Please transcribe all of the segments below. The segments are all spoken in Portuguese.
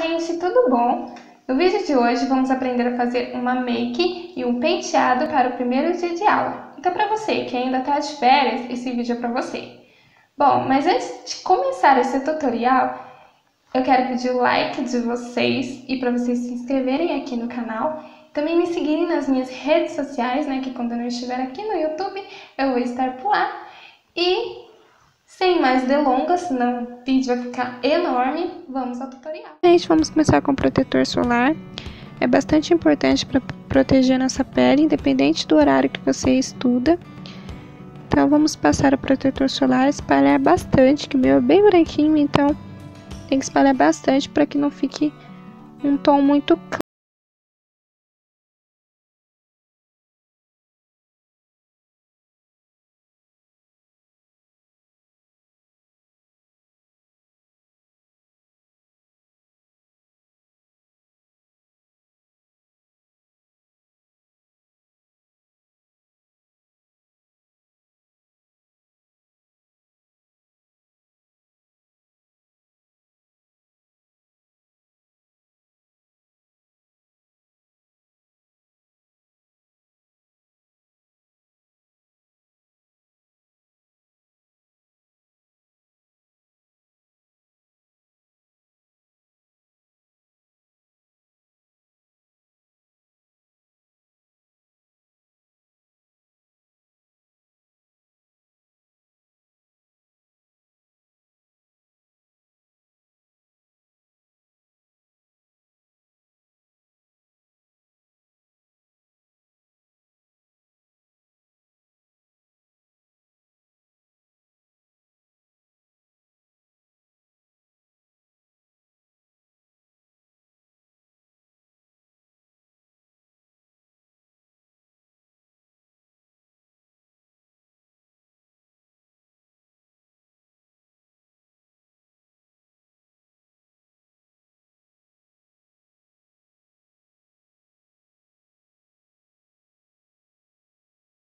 gente, tudo bom? No vídeo de hoje vamos aprender a fazer uma make e um penteado para o primeiro dia de aula. Então para você que ainda está de férias, esse vídeo é para você. Bom, mas antes de começar esse tutorial, eu quero pedir o like de vocês e para vocês se inscreverem aqui no canal. Também me seguirem nas minhas redes sociais, né, que quando eu não estiver aqui no YouTube, eu vou estar por lá. E sem mais delongas, senão o vídeo vai ficar enorme, vamos ao tutorial. Gente, vamos começar com o protetor solar. É bastante importante para proteger nossa pele, independente do horário que você estuda. Então vamos passar o protetor solar, espalhar bastante, que o meu é bem branquinho, então tem que espalhar bastante para que não fique um tom muito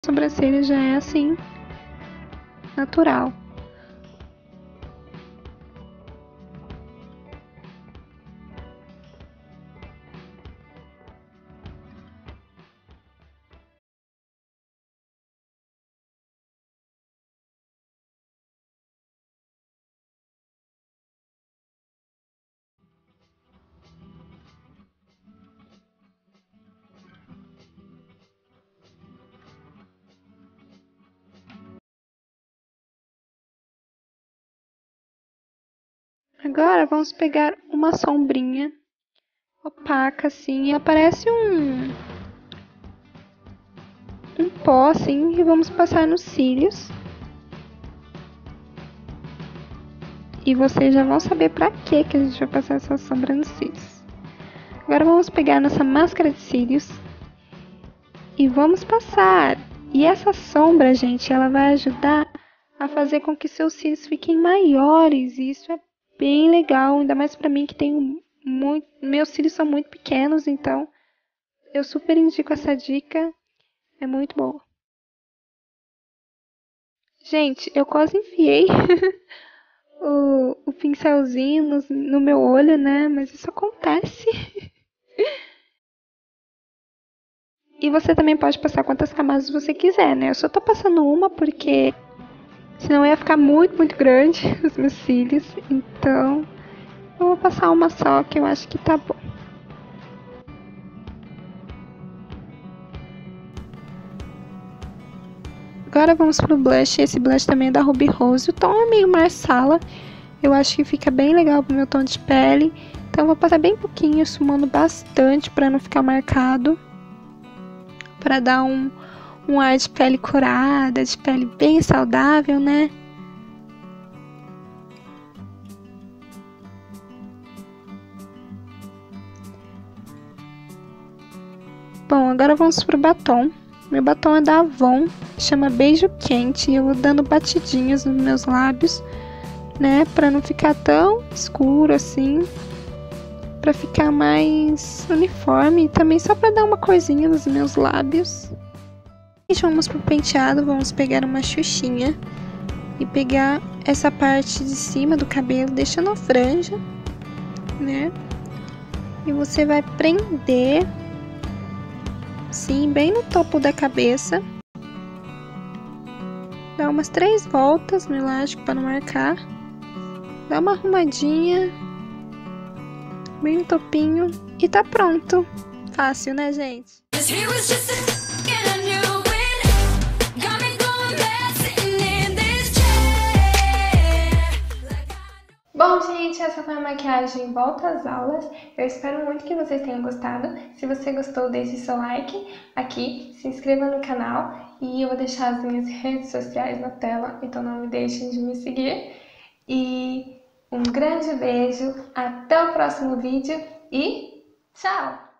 sobrancelha já é assim, natural. Agora vamos pegar uma sombrinha opaca assim, e aparece um um pó assim e vamos passar nos cílios. E vocês já vão saber para que que a gente vai passar essa sombra nos cílios. Agora vamos pegar nossa máscara de cílios e vamos passar. E essa sombra, gente, ela vai ajudar a fazer com que seus cílios fiquem maiores. E isso é bem legal, ainda mais para mim que tenho muito, meus cílios são muito pequenos, então eu super indico essa dica, é muito boa. Gente, eu quase enfiei o, o pincelzinho no, no meu olho, né? Mas isso acontece. e você também pode passar quantas camadas você quiser, né? Eu só tô passando uma porque Senão ia ficar muito, muito grande os meus cílios. Então, eu vou passar uma só que eu acho que tá bom. Agora vamos pro blush. Esse blush também é da Ruby Rose. O tom é meio marsala. Eu acho que fica bem legal pro meu tom de pele. Então, vou passar bem pouquinho, sumando bastante para não ficar marcado. Para dar um, um ar de pele curada, de pele bem saudável, né? Bom, agora vamos pro batom. Meu batom é da Avon, chama Beijo Quente, e eu vou dando batidinhas nos meus lábios, né, para não ficar tão escuro assim, para ficar mais uniforme e também só para dar uma corzinha nos meus lábios. Gente, vamos pro penteado, vamos pegar uma xuxinha e pegar essa parte de cima do cabelo, deixando a franja, né? e você vai prender sim bem no topo da cabeça. Dá umas três voltas no elástico para não marcar. Dá uma arrumadinha bem no topinho e tá pronto. Fácil, né, gente? Essa foi a maquiagem Volta às Aulas. Eu espero muito que vocês tenham gostado. Se você gostou, deixe seu like aqui, se inscreva no canal e eu vou deixar as minhas redes sociais na tela, então não me deixem de me seguir. E um grande beijo, até o próximo vídeo e tchau!